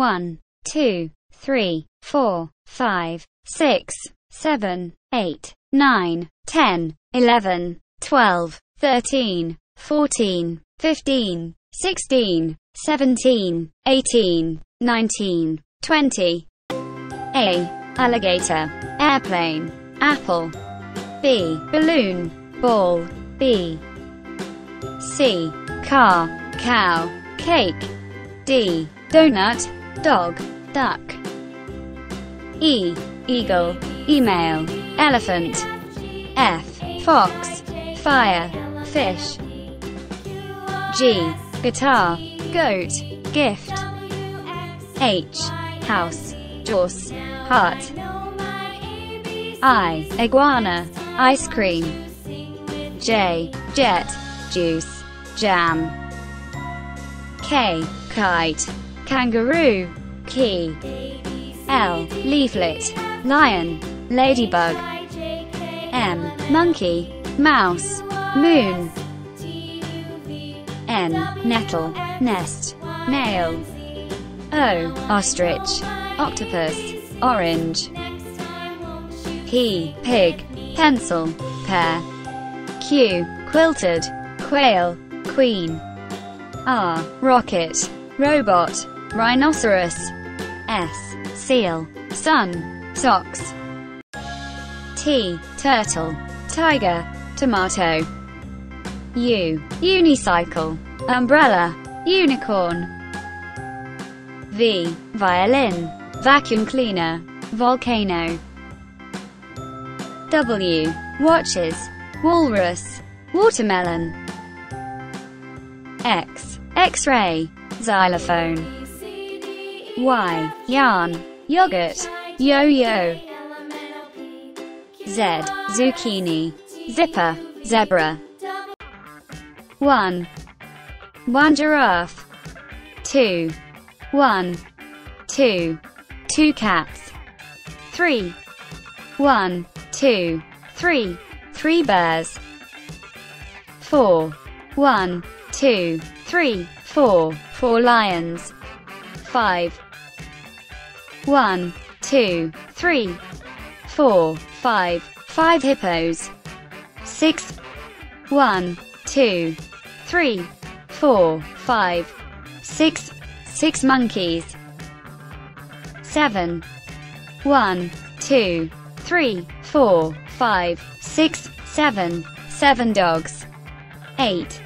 1, 2, 3, 4, 5, 6, 7, 8, 9, 10, 11, 12, 13, 14, 15, 16, 17, 18, 19, 20. A. Alligator. Airplane. Apple. B. Balloon. Ball. Bee. C. Car. Cow. Cake. D. Donut. Dog. Duck. E. Eagle. Email. Elephant. F. Fox. Fire. Fish. G. Guitar. Goat. Gift. H. House. Horse. Heart. I. Iguana. Ice cream. J. Jet. Juice. Jam. K. Kite. Kangaroo. Key. L. Leaflet. Lion. Ladybug. M. Monkey. Mouse. Moon. N. Nettle. Nest. Nail. O. Ostrich. Octopus. Orange. P. Pig. Pencil. Pear. Q. Quilted. Quail. Queen. R. Rocket. Robot. Rhinoceros. S. Seal. Sun. Socks. T. Turtle. Tiger. Tomato. U. Unicycle. Umbrella. Unicorn. V. Violin. Vacuum cleaner. Volcano. W. Watches. Walrus. Watermelon. X. X-ray. Xylophone. Y. Yarn. Yogurt. Yo-yo. Z. Zucchini. Zipper. Zebra. 1. 1 giraffe. 2. 1. 2. 2 cats. 3. 1, 2, 3. 3 bears. 4. 1, 2, 3, 4. 4 lions. 5. 1, 2, 3, 4, 5. 5 hippos. 6. 1, 2, 3, 4, 5. 6. 6 monkeys. 7. 1, 2, 3, 4, 5, 6, 7. 7 dogs. 8.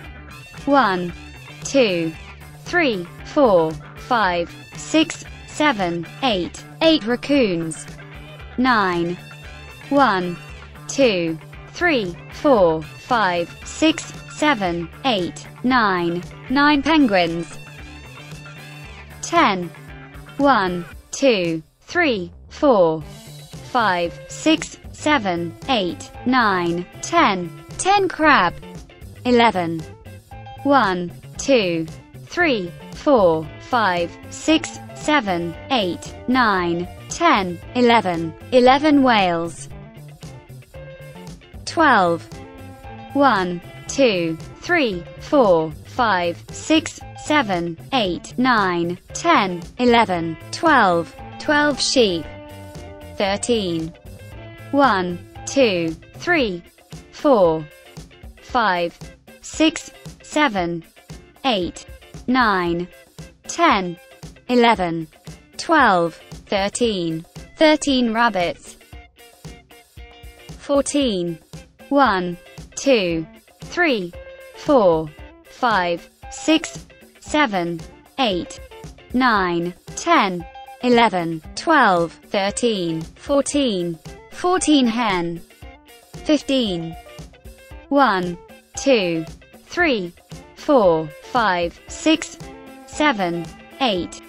1, 2, 3, 4, 5, 6, 7, 8. 8 raccoons. 9. 1, 2, 3, 4, 5, 6, 7, 8, 9. 9 penguins. 10. 1, 2, 3, 4, 5, 6, 7, 8, 9, 10. 10 crab. 11. 1, 2, 3, 4, 5, 6, 7, 8, 9, 10. 11. 11 whales. 12. 1, 2, 3, 4, 5, 6, 7, 8, 9, 10, 11, 12. 12 sheep. 13. 1, 2, 3, 4, 5, 6, 7, 8, 9, 10, 11, 12, 13. 13 rabbits. 14. 1, 2, 3, 4, 5, 6, 7, 8, 9, 10, 11, 12, 13, 14. 14 hen. 15. 1, 2, 3, 4, 5, 6, 7, 8,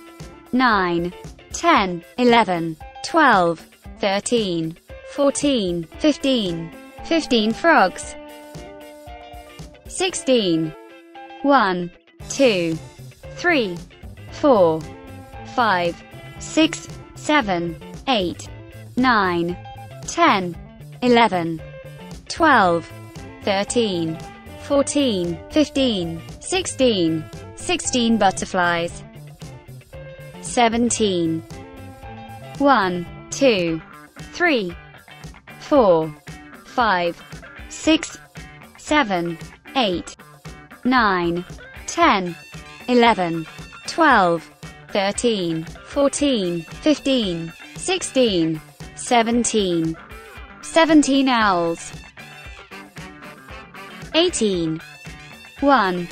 9, 10, 11, 12, 13, 14, 15. 15 frogs. 16. 1, 2, 3, 4, 5, 6, 7, 8, 9, 10, 11, 12, 13, 14, 15, 16, 16 butterflies. 17. 1, 2, 3, 4, 5, 6, 7, 8, 9, 10, 11, 12, 13, 14, 15, 16, 17, 17 owls. 18. 1,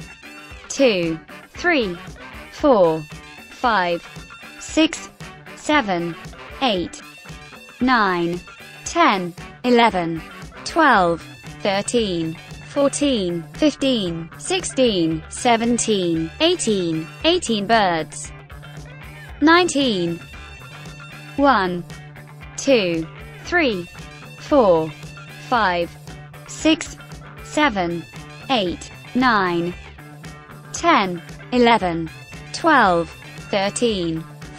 2, 3, 4, 5, 6, 7, 8, 9, 10, 11, 12, 13, 14, 15, 16, 17, 18, 18 birds. 19. 1, 2, 3, 4, 5, 6, 7, 8, 9, 10, 11, 12, 13,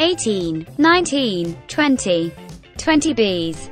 18, 19, 20, 20 bees.